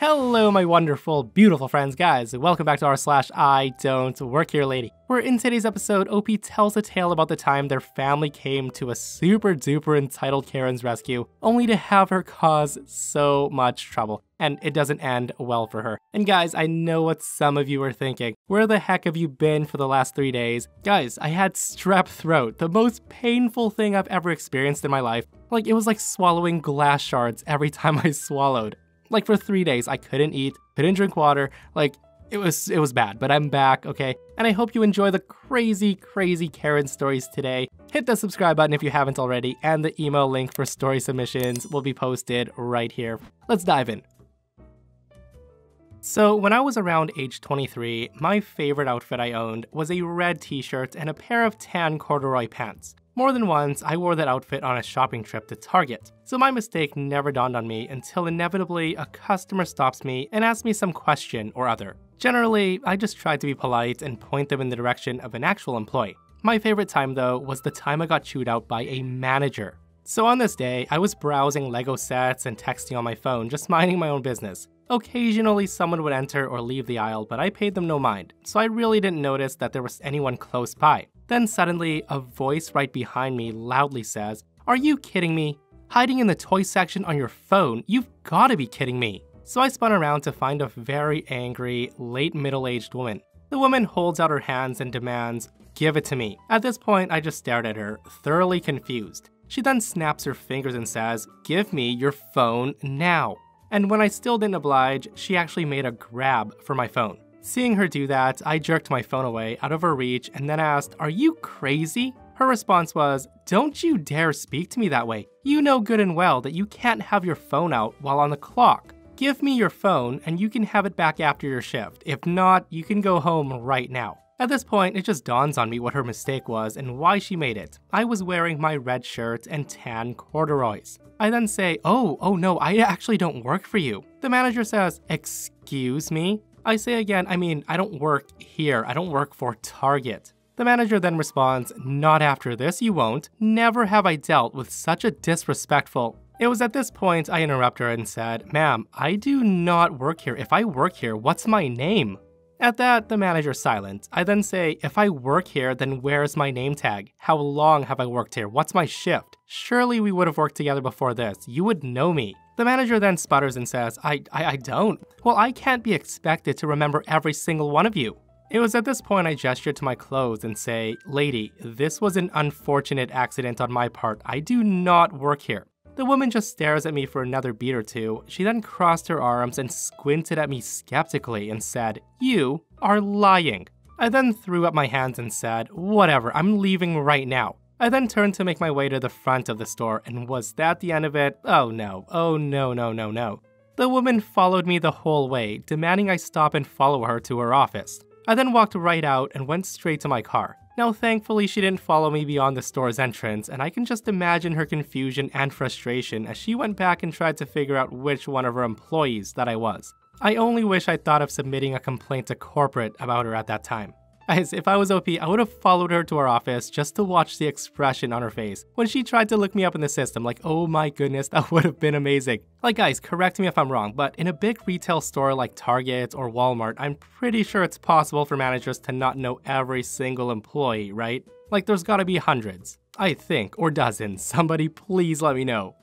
Hello, my wonderful, beautiful friends, guys. Welcome back to r slash I don't work here, lady. Where in today's episode, OP tells a tale about the time their family came to a super duper entitled Karen's rescue, only to have her cause so much trouble. And it doesn't end well for her. And guys, I know what some of you are thinking. Where the heck have you been for the last three days? Guys, I had strep throat, the most painful thing I've ever experienced in my life. Like, it was like swallowing glass shards every time I swallowed. Like for three days, I couldn't eat, couldn't drink water. Like it was it was bad, but I'm back, okay? And I hope you enjoy the crazy, crazy Karen stories today. Hit the subscribe button if you haven't already, and the email link for story submissions will be posted right here. Let's dive in. So, when I was around age 23, my favorite outfit I owned was a red t shirt and a pair of tan corduroy pants. More than once, I wore that outfit on a shopping trip to Target, so my mistake never dawned on me until inevitably a customer stops me and asks me some question or other. Generally, I just try to be polite and point them in the direction of an actual employee. My favorite time though was the time I got chewed out by a manager. So on this day, I was browsing LEGO sets and texting on my phone, just minding my own business. Occasionally, someone would enter or leave the aisle, but I paid them no mind, so I really didn't notice that there was anyone close by. Then suddenly, a voice right behind me loudly says, Are you kidding me? Hiding in the toy section on your phone? You've gotta be kidding me. So I spun around to find a very angry, late middle aged woman. The woman holds out her hands and demands, Give it to me. At this point, I just stared at her, thoroughly confused. She then snaps her fingers and says, Give me your phone now. And when I still didn't oblige, she actually made a grab for my phone. Seeing her do that, I jerked my phone away out of her reach and then asked, Are you crazy? Her response was, Don't you dare speak to me that way. You know good and well that you can't have your phone out while on the clock. Give me your phone and you can have it back after your shift. If not, you can go home right now. At this point, it just dawns on me what her mistake was and why she made it. I was wearing my red shirt and tan corduroys. I then say, Oh, oh no, I actually don't work for you. The manager says, Excuse me? I say again, I mean, I don't work here, I don't work for Target. The manager then responds, Not after this, you won't. Never have I dealt with such a disrespectful. It was at this point I interrupt her and said, Ma'am, I do not work here. If I work here, what's my name? At that, the manager's silent. I then say, If I work here, then where's my name tag? How long have I worked here? What's my shift? Surely we would have worked together before this. You would know me. The manager then sputters and says, I, I, I don't. Well, I can't be expected to remember every single one of you. It was at this point I gestured to my clothes and say, Lady, this was an unfortunate accident on my part. I do not work here. The woman just stares at me for another beat or two. She then crossed her arms and squinted at me skeptically and said, You are lying. I then threw up my hands and said, Whatever, I'm leaving right now. I then turned to make my way to the front of the store, and was that the end of it? Oh no, oh no, no, no, no. The woman followed me the whole way, demanding I stop and follow her to her office. I then walked right out and went straight to my car. Now, thankfully, she didn't follow me beyond the store's entrance, and I can just imagine her confusion and frustration as she went back and tried to figure out which one of her employees that I was. I only wish I'd thought of submitting a complaint to corporate about her at that time. Guys, if I was OP, I would have followed her to her office just to watch the expression on her face when she tried to look me up in the system. Like, oh my goodness, that would have been amazing. Like, guys, correct me if I'm wrong, but in a big retail store like Target or Walmart, I'm pretty sure it's possible for managers to not know every single employee, right? Like, there's gotta be hundreds. I think, or dozens. Somebody please let me know.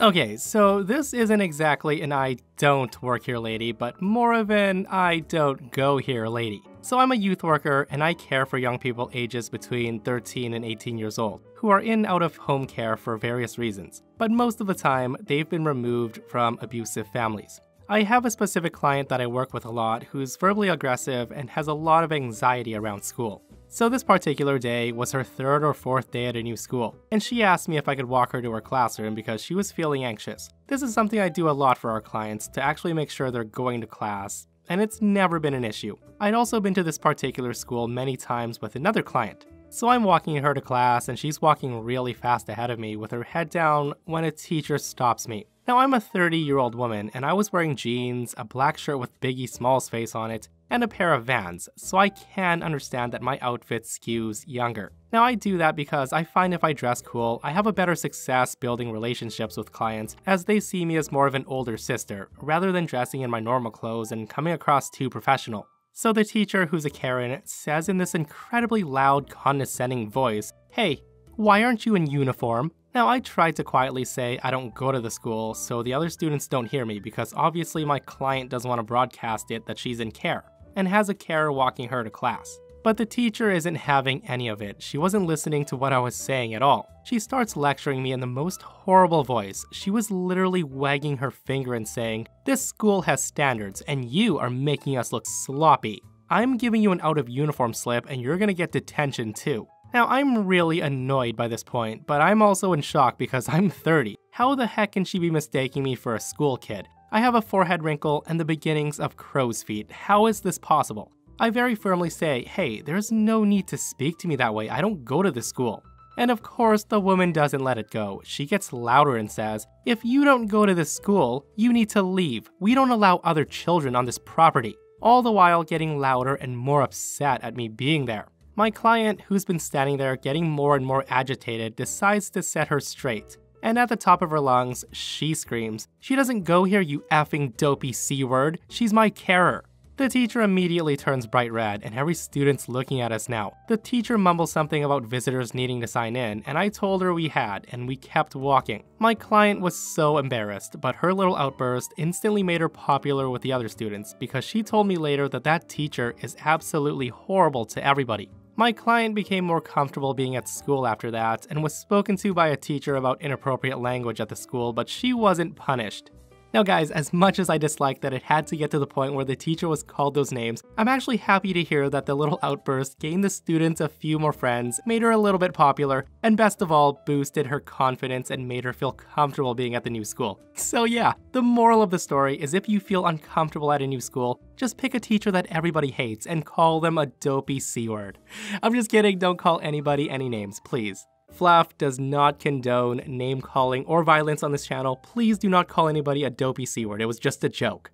Okay, so this isn't exactly an I don't work here lady, but more of an I don't go here lady. So I'm a youth worker and I care for young people ages between 13 and 18 years old, who are in out of home care for various reasons. But most of the time, they've been removed from abusive families. I have a specific client that I work with a lot who's verbally aggressive and has a lot of anxiety around school. So this particular day was her third or fourth day at a new school, and she asked me if I could walk her to her classroom because she was feeling anxious. This is something I do a lot for our clients to actually make sure they're going to class, and it's never been an issue. I'd also been to this particular school many times with another client. So I'm walking her to class and she's walking really fast ahead of me with her head down when a teacher stops me. Now, I'm a 30 year old woman, and I was wearing jeans, a black shirt with Biggie Smalls' face on it, and a pair of vans, so I can understand that my outfit skews younger. Now, I do that because I find if I dress cool, I have a better success building relationships with clients as they see me as more of an older sister, rather than dressing in my normal clothes and coming across too professional. So the teacher, who's a Karen, says in this incredibly loud, condescending voice, Hey, why aren't you in uniform? Now, I tried to quietly say I don't go to the school so the other students don't hear me because obviously my client doesn't want to broadcast it that she's in care and has a carer walking her to class. But the teacher isn't having any of it. She wasn't listening to what I was saying at all. She starts lecturing me in the most horrible voice. She was literally wagging her finger and saying, This school has standards, and you are making us look sloppy. I'm giving you an out of uniform slip, and you're gonna get detention too. Now, I'm really annoyed by this point, but I'm also in shock because I'm 30. How the heck can she be mistaking me for a school kid? I have a forehead wrinkle and the beginnings of crow's feet. How is this possible? I very firmly say, hey, there's no need to speak to me that way. I don't go to this school. And of course, the woman doesn't let it go. She gets louder and says, If you don't go to this school, you need to leave. We don't allow other children on this property. All the while getting louder and more upset at me being there. My client, who's been standing there getting more and more agitated, decides to set her straight. And at the top of her lungs, she screams, She doesn't go here, you effing dopey C word. She's my carer. The teacher immediately turns bright red, and every student's looking at us now. The teacher mumbles something about visitors needing to sign in, and I told her we had, and we kept walking. My client was so embarrassed, but her little outburst instantly made her popular with the other students because she told me later that that teacher is absolutely horrible to everybody. My client became more comfortable being at school after that and was spoken to by a teacher about inappropriate language at the school, but she wasn't punished. Now guys, as much as I dislike that it had to get to the point where the teacher was called those names, I'm actually happy to hear that the little outburst gained the students a few more friends, made her a little bit popular, and best of all, boosted her confidence and made her feel comfortable being at the new school. So yeah, the moral of the story is if you feel uncomfortable at a new school, just pick a teacher that everybody hates and call them a dopey C word. I'm just kidding, don't call anybody any names, please. Fluff does not condone name calling or violence on this channel. Please do not call anybody a dopey C word. It was just a joke.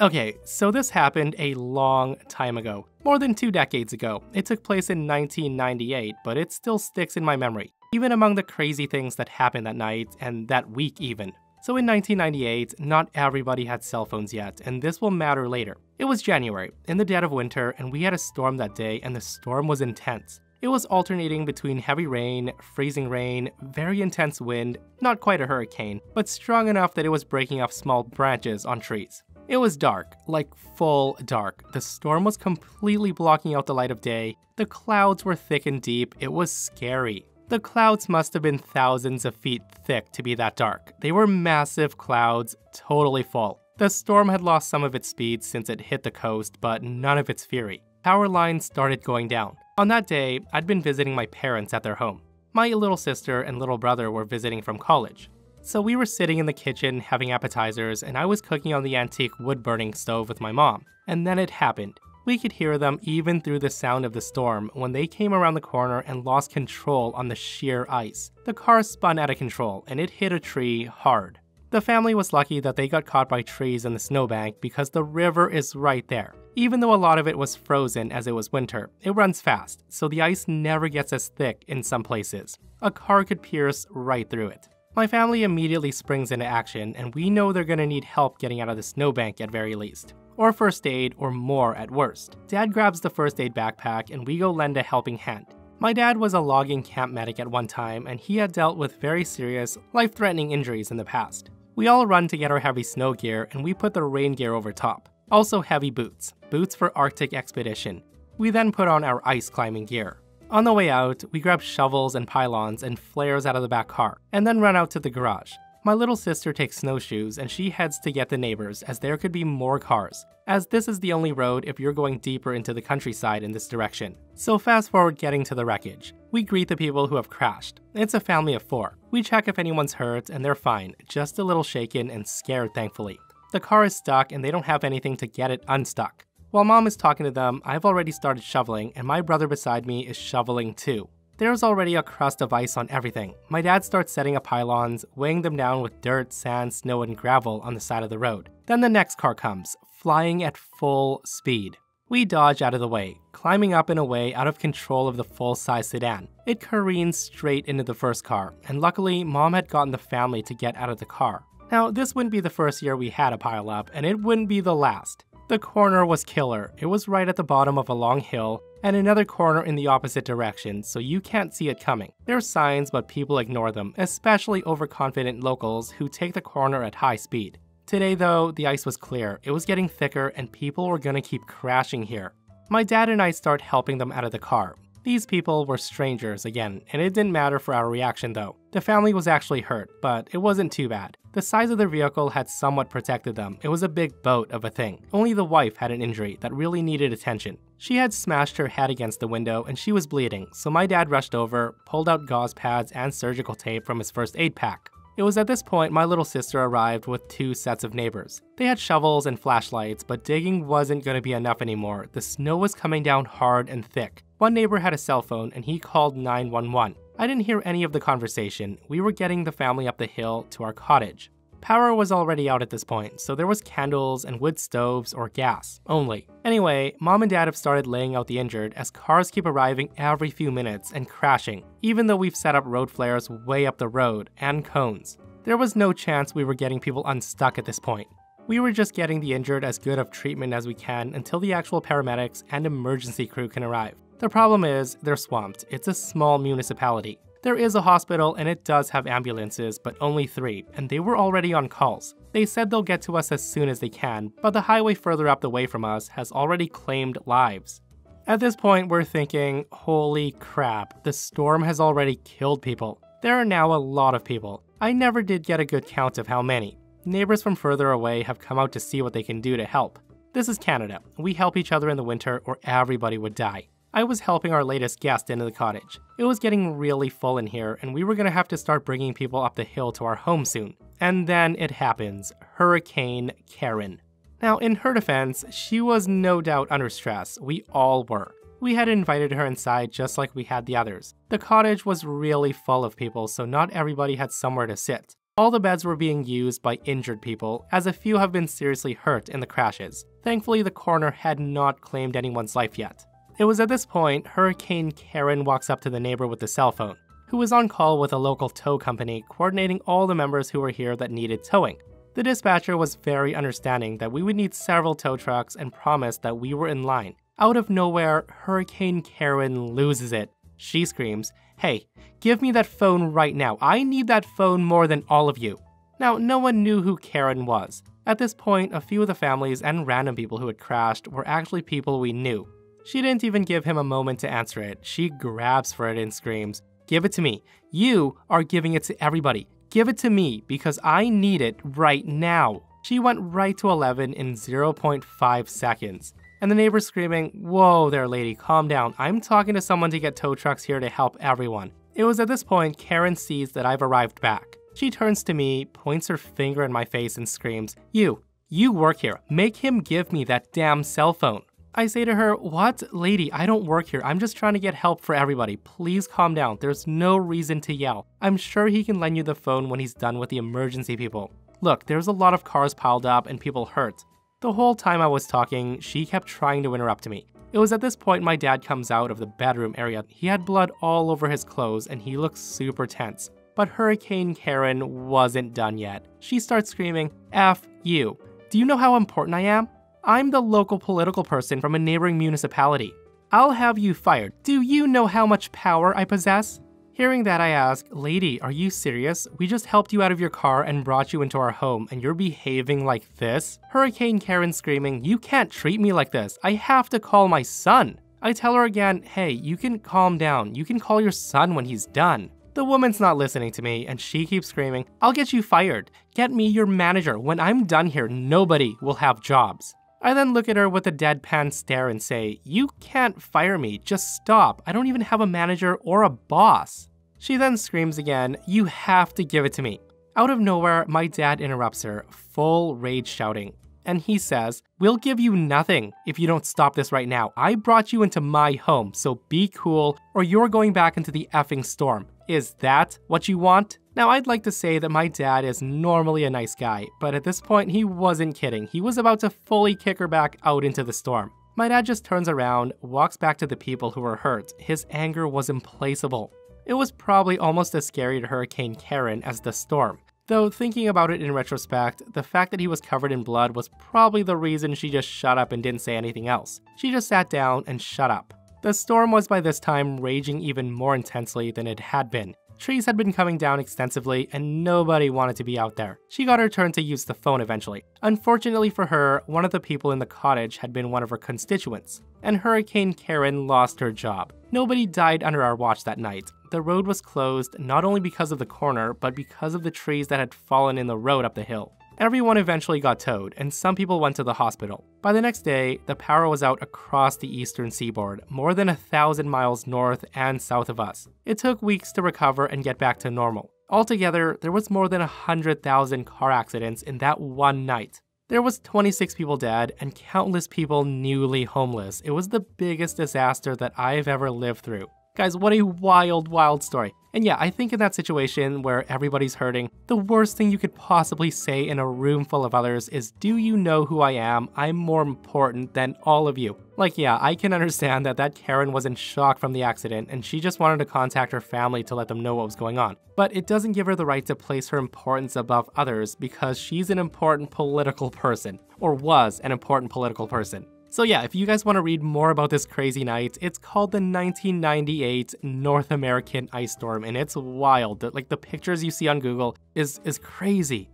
Okay, so this happened a long time ago, more than two decades ago. It took place in 1998, but it still sticks in my memory, even among the crazy things that happened that night and that week even. So in 1998, not everybody had cell phones yet, and this will matter later. It was January, in the dead of winter, and we had a storm that day, and the storm was intense. It was alternating between heavy rain, freezing rain, very intense wind, not quite a hurricane, but strong enough that it was breaking off small branches on trees. It was dark, like full dark. The storm was completely blocking out the light of day. The clouds were thick and deep. It was scary. The clouds must have been thousands of feet thick to be that dark. They were massive clouds, totally full. The storm had lost some of its speed since it hit the coast, but none of its fury. Power lines started going down. On that day, I'd been visiting my parents at their home. My little sister and little brother were visiting from college. So we were sitting in the kitchen having appetizers, and I was cooking on the antique wood burning stove with my mom. And then it happened. We could hear them even through the sound of the storm when they came around the corner and lost control on the sheer ice. The car spun out of control and it hit a tree hard. The family was lucky that they got caught by trees in the snowbank because the river is right there. Even though a lot of it was frozen as it was winter, it runs fast, so the ice never gets as thick in some places. A car could pierce right through it. My family immediately springs into action, and we know they're gonna need help getting out of the snowbank at very least. Or first aid, or more at worst. Dad grabs the first aid backpack, and we go lend a helping hand. My dad was a logging camp medic at one time, and he had dealt with very serious, life threatening injuries in the past. We all run to get our heavy snow gear and we put the rain gear over top. Also heavy boots, boots for Arctic expedition. We then put on our ice climbing gear. On the way out, we grab shovels and pylons and flares out of the back car, and then run out to the garage. My little sister takes snowshoes and she heads to get the neighbors as there could be more cars, as this is the only road if you're going deeper into the countryside in this direction. So fast forward getting to the wreckage. We greet the people who have crashed. It's a family of four. We check if anyone's hurt and they're fine, just a little shaken and scared thankfully. The car is stuck and they don't have anything to get it unstuck. While mom is talking to them, I've already started shoveling and my brother beside me is shoveling too. There's already a crust of ice on everything. My dad starts setting up pylons, weighing them down with dirt, sand, snow, and gravel on the side of the road. Then the next car comes, flying at full speed. We dodge out of the way, climbing up in a way out of control of the full size sedan. It careens straight into the first car, and luckily, mom had gotten the family to get out of the car. Now, this wouldn't be the first year we had a pileup, and it wouldn't be the last. The corner was killer. It was right at the bottom of a long hill, and another corner in the opposite direction, so you can't see it coming. There are signs, but people ignore them, especially overconfident locals who take the corner at high speed. Today, though, the ice was clear, it was getting thicker, and people were gonna keep crashing here. My dad and I start helping them out of the car. These people were strangers again, and it didn't matter for our reaction though. The family was actually hurt, but it wasn't too bad. The size of their vehicle had somewhat protected them. It was a big boat of a thing. Only the wife had an injury that really needed attention. She had smashed her head against the window and she was bleeding, so my dad rushed over, pulled out gauze pads and surgical tape from his first aid pack. It was at this point my little sister arrived with two sets of neighbors. They had shovels and flashlights, but digging wasn't going to be enough anymore. The snow was coming down hard and thick. One neighbor had a cell phone and he called 911. I didn't hear any of the conversation. We were getting the family up the hill to our cottage. Power was already out at this point, so there was candles and wood stoves or gas only. Anyway, mom and dad have started laying out the injured as cars keep arriving every few minutes and crashing, even though we've set up road flares way up the road and cones. There was no chance we were getting people unstuck at this point. We were just getting the injured as good of treatment as we can until the actual paramedics and emergency crew can arrive. The problem is, they're swamped. It's a small municipality. There is a hospital and it does have ambulances, but only three, and they were already on calls. They said they'll get to us as soon as they can, but the highway further up the way from us has already claimed lives. At this point, we're thinking, holy crap, the storm has already killed people. There are now a lot of people. I never did get a good count of how many. Neighbors from further away have come out to see what they can do to help. This is Canada. We help each other in the winter or everybody would die. I was helping our latest guest into the cottage. It was getting really full in here, and we were gonna have to start bringing people up the hill to our home soon. And then it happens Hurricane Karen. Now, in her defense, she was no doubt under stress. We all were. We had invited her inside just like we had the others. The cottage was really full of people, so not everybody had somewhere to sit. All the beds were being used by injured people, as a few have been seriously hurt in the crashes. Thankfully, the coroner had not claimed anyone's life yet. It was at this point Hurricane Karen walks up to the neighbor with the cell phone, who was on call with a local tow company coordinating all the members who were here that needed towing. The dispatcher was very understanding that we would need several tow trucks and promised that we were in line. Out of nowhere, Hurricane Karen loses it. She screams, Hey, give me that phone right now. I need that phone more than all of you. Now, no one knew who Karen was. At this point, a few of the families and random people who had crashed were actually people we knew. She didn't even give him a moment to answer it. She grabs for it and screams, Give it to me. You are giving it to everybody. Give it to me because I need it right now. She went right to 11 in 0.5 seconds. And the neighbor screaming, Whoa there, lady, calm down. I'm talking to someone to get tow trucks here to help everyone. It was at this point Karen sees that I've arrived back. She turns to me, points her finger in my face, and screams, You, you work here. Make him give me that damn cell phone. I say to her, What? Lady, I don't work here. I'm just trying to get help for everybody. Please calm down. There's no reason to yell. I'm sure he can lend you the phone when he's done with the emergency people. Look, there's a lot of cars piled up and people hurt. The whole time I was talking, she kept trying to interrupt me. It was at this point my dad comes out of the bedroom area. He had blood all over his clothes and he looked super tense. But Hurricane Karen wasn't done yet. She starts screaming, F you. Do you know how important I am? I'm the local political person from a neighboring municipality. I'll have you fired. Do you know how much power I possess? Hearing that, I ask, Lady, are you serious? We just helped you out of your car and brought you into our home, and you're behaving like this? Hurricane Karen screaming, You can't treat me like this. I have to call my son. I tell her again, Hey, you can calm down. You can call your son when he's done. The woman's not listening to me, and she keeps screaming, I'll get you fired. Get me your manager. When I'm done here, nobody will have jobs. I then look at her with a deadpan stare and say, You can't fire me, just stop. I don't even have a manager or a boss. She then screams again, You have to give it to me. Out of nowhere, my dad interrupts her, full rage shouting, and he says, We'll give you nothing if you don't stop this right now. I brought you into my home, so be cool or you're going back into the effing storm. Is that what you want? Now, I'd like to say that my dad is normally a nice guy, but at this point, he wasn't kidding. He was about to fully kick her back out into the storm. My dad just turns around, walks back to the people who were hurt. His anger was implacable. It was probably almost as scary to Hurricane Karen as the storm. Though, thinking about it in retrospect, the fact that he was covered in blood was probably the reason she just shut up and didn't say anything else. She just sat down and shut up. The storm was by this time raging even more intensely than it had been. Trees had been coming down extensively, and nobody wanted to be out there. She got her turn to use the phone eventually. Unfortunately for her, one of the people in the cottage had been one of her constituents, and Hurricane Karen lost her job. Nobody died under our watch that night, the road was closed not only because of the corner, but because of the trees that had fallen in the road up the hill. Everyone eventually got towed, and some people went to the hospital. By the next day, the power was out across the eastern seaboard, more than a thousand miles north and south of us. It took weeks to recover and get back to normal. Altogether, there was more than 100,000 car accidents in that one night. There was 26 people dead and countless people newly homeless. It was the biggest disaster that I've ever lived through. Guys, what a wild, wild story. And yeah, I think in that situation where everybody's hurting, the worst thing you could possibly say in a room full of others is, Do you know who I am? I'm more important than all of you. Like, yeah, I can understand that that Karen was in shock from the accident and she just wanted to contact her family to let them know what was going on. But it doesn't give her the right to place her importance above others because she's an important political person, or was an important political person. So yeah, if you guys want to read more about this crazy night, it's called the 1998 North American Ice Storm, and it's wild. Like the pictures you see on Google is is crazy.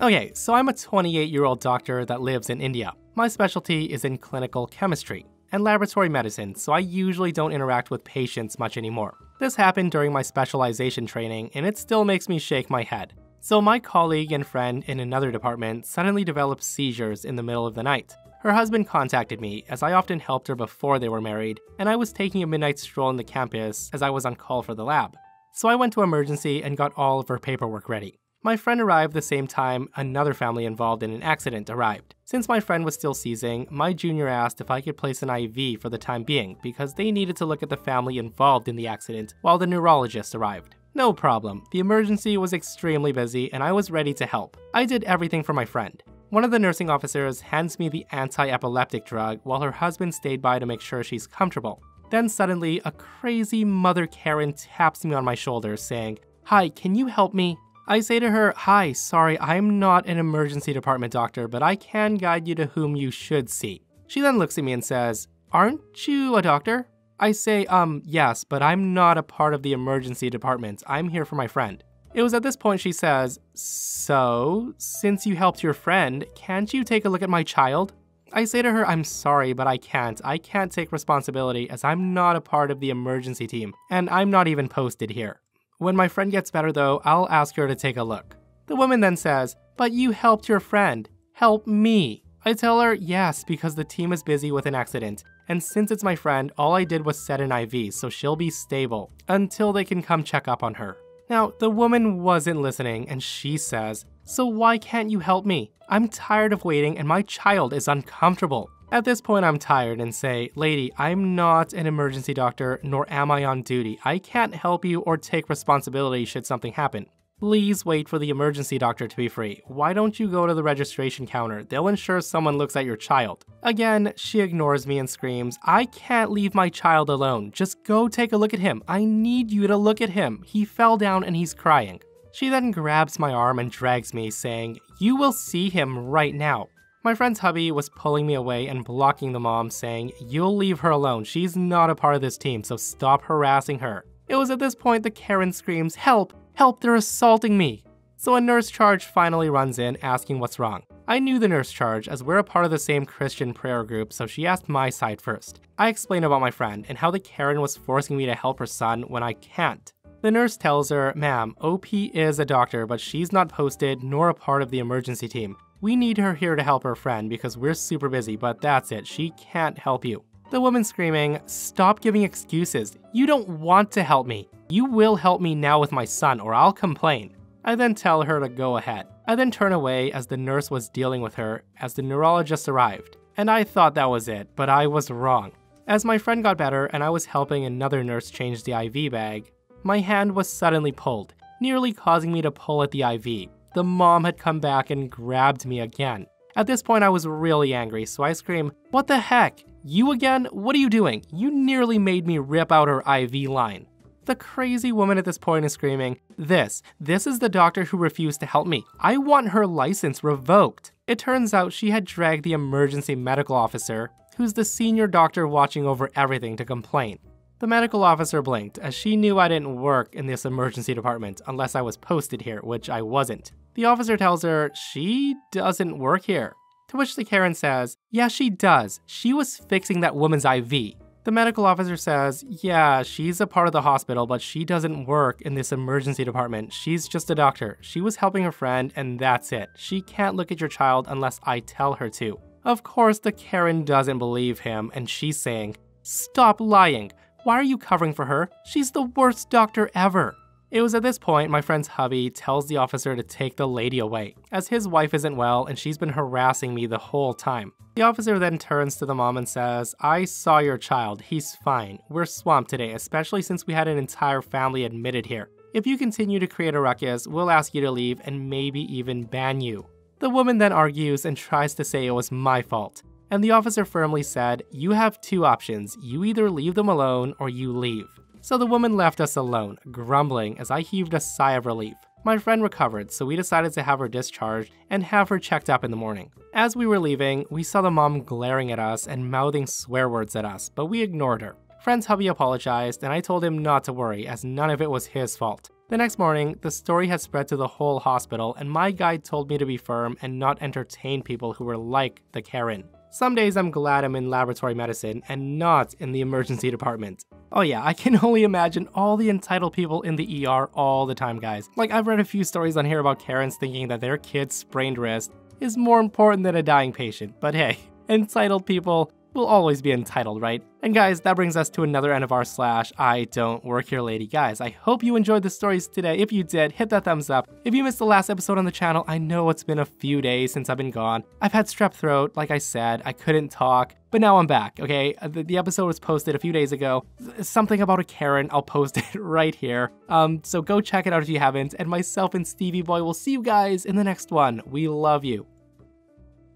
Okay, so I'm a 28 year old doctor that lives in India. My specialty is in clinical chemistry and laboratory medicine, so I usually don't interact with patients much anymore. This happened during my specialization training, and it still makes me shake my head. So my colleague and friend in another department suddenly developed seizures in the middle of the night. Her husband contacted me, as I often helped her before they were married, and I was taking a midnight stroll in the campus as I was on call for the lab. So I went to emergency and got all of her paperwork ready. My friend arrived the same time another family involved in an accident arrived. Since my friend was still seizing, my junior asked if I could place an IV for the time being because they needed to look at the family involved in the accident while the neurologist arrived. No problem, the emergency was extremely busy and I was ready to help. I did everything for my friend. One of the nursing officers hands me the anti-epileptic drug while her husband stayed by to make sure she's comfortable. Then suddenly, a crazy Mother Karen taps me on my shoulder saying, Hi, can you help me? I say to her, Hi, sorry, I'm not an emergency department doctor, but I can guide you to whom you should see. She then looks at me and says, Aren't you a doctor? I say, um, yes, but I'm not a part of the emergency department. I'm here for my friend. It was at this point she says, So, since you helped your friend, can't you take a look at my child? I say to her, I'm sorry, but I can't. I can't take responsibility as I'm not a part of the emergency team, and I'm not even posted here. When my friend gets better, though, I'll ask her to take a look. The woman then says, But you helped your friend. Help me. I tell her, Yes, because the team is busy with an accident, and since it's my friend, all I did was set an IV, so she'll be stable until they can come check up on her. Now, the woman wasn't listening and she says, So why can't you help me? I'm tired of waiting and my child is uncomfortable. At this point, I'm tired and say, Lady, I'm not an emergency doctor, nor am I on duty. I can't help you or take responsibility should something happen. Please wait for the emergency doctor to be free. Why don't you go to the registration counter? They'll ensure someone looks at your child. Again, she ignores me and screams, I can't leave my child alone. Just go take a look at him. I need you to look at him. He fell down and he's crying. She then grabs my arm and drags me, saying, You will see him right now. My friend's hubby was pulling me away and blocking the mom, saying, You'll leave her alone. She's not a part of this team, so stop harassing her. It was at this point that Karen screams, Help! Help, they're assaulting me! So a nurse charge finally runs in asking what's wrong. I knew the nurse charge as we're a part of the same Christian prayer group, so she asked my side first. I explain about my friend and how the Karen was forcing me to help her son when I can't. The nurse tells her, Ma'am, OP is a doctor, but she's not posted nor a part of the emergency team. We need her here to help her friend because we're super busy, but that's it, she can't help you. The woman screaming, Stop giving excuses. You don't want to help me. You will help me now with my son, or I'll complain. I then tell her to go ahead. I then turn away as the nurse was dealing with her as the neurologist arrived. And I thought that was it, but I was wrong. As my friend got better and I was helping another nurse change the IV bag, my hand was suddenly pulled, nearly causing me to pull at the IV. The mom had come back and grabbed me again. At this point, I was really angry, so I scream, What the heck? You again? What are you doing? You nearly made me rip out her IV line. The crazy woman at this point is screaming, This, this is the doctor who refused to help me. I want her license revoked. It turns out she had dragged the emergency medical officer, who's the senior doctor watching over everything, to complain. The medical officer blinked, as she knew I didn't work in this emergency department unless I was posted here, which I wasn't. The officer tells her she doesn't work here. To which the Karen says, Yeah, she does. She was fixing that woman's IV. The medical officer says, Yeah, she's a part of the hospital, but she doesn't work in this emergency department. She's just a doctor. She was helping her friend, and that's it. She can't look at your child unless I tell her to. Of course, the Karen doesn't believe him, and she's saying, Stop lying. Why are you covering for her? She's the worst doctor ever. It was at this point my friend's hubby tells the officer to take the lady away, as his wife isn't well and she's been harassing me the whole time. The officer then turns to the mom and says, I saw your child, he's fine. We're swamped today, especially since we had an entire family admitted here. If you continue to create a ruckus, we'll ask you to leave and maybe even ban you. The woman then argues and tries to say it was my fault. And the officer firmly said, You have two options. You either leave them alone or you leave. So the woman left us alone, grumbling as I heaved a sigh of relief. My friend recovered, so we decided to have her discharged and have her checked up in the morning. As we were leaving, we saw the mom glaring at us and mouthing swear words at us, but we ignored her. Friend's hubby apologized, and I told him not to worry, as none of it was his fault. The next morning, the story had spread to the whole hospital, and my guide told me to be firm and not entertain people who were like the Karen. Some days I'm glad I'm in laboratory medicine and not in the emergency department. Oh yeah, I can only imagine all the entitled people in the ER all the time, guys. Like I've read a few stories on here about Karens thinking that their kid's sprained wrist is more important than a dying patient, but hey, entitled people will always be entitled, right? And guys, that brings us to another end of r slash I don't work here lady. Guys, I hope you enjoyed the stories today. If you did, hit that thumbs up. If you missed the last episode on the channel, I know it's been a few days since I've been gone. I've had strep throat, like I said, I couldn't talk. But now I'm back, okay? Uh, the, the, episode was posted a few days ago. Something about a Karen, I'll post it right here. Um, so go check it out if you haven't. And myself and Stevie Boy will see you guys in the next one. We love you.